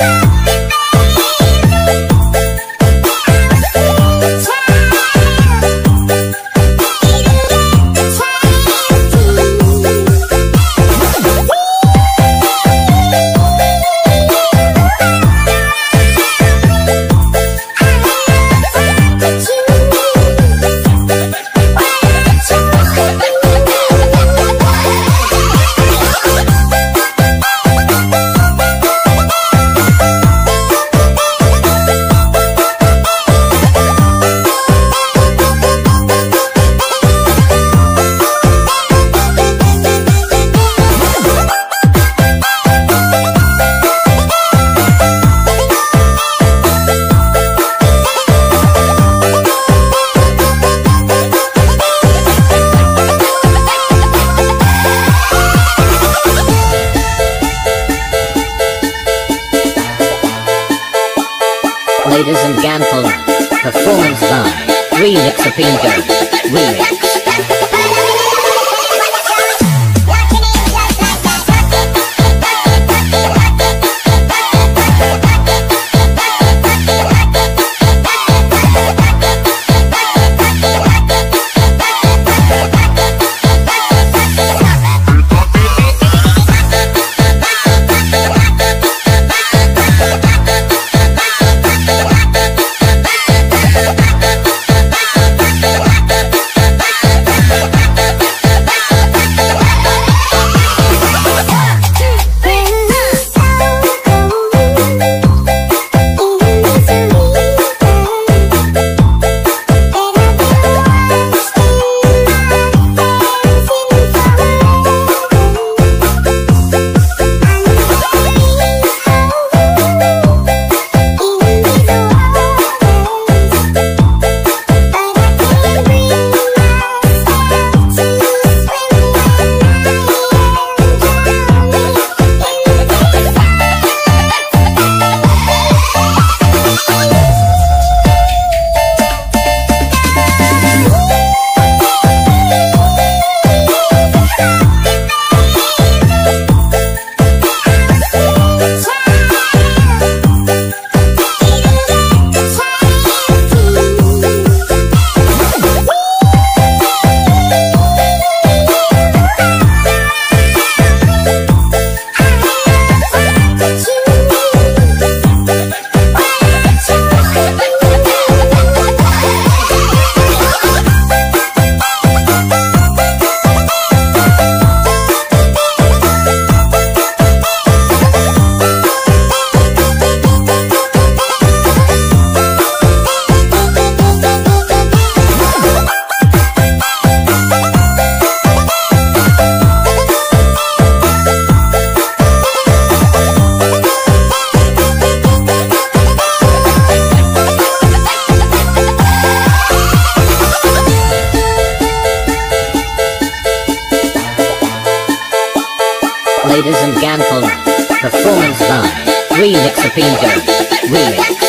Yeah. And gentlemen, performance by Remix Apingo. Remix. Ladies and gentlemen, performance by Remix Apingo. Remix.